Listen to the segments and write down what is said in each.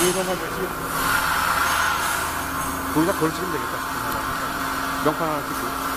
동영상만 찍 거기다 찍으면 되겠다. 명판 하나 찍고.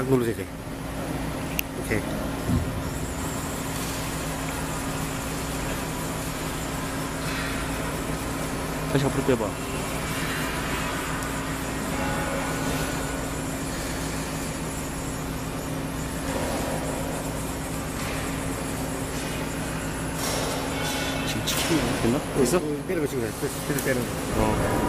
딱 누르세요. 오케이. 다시 앞으로 빼봐. 지금 치킨 됐나? 됐어? 빼는 거 지금 됐어. 빼는 거. 어.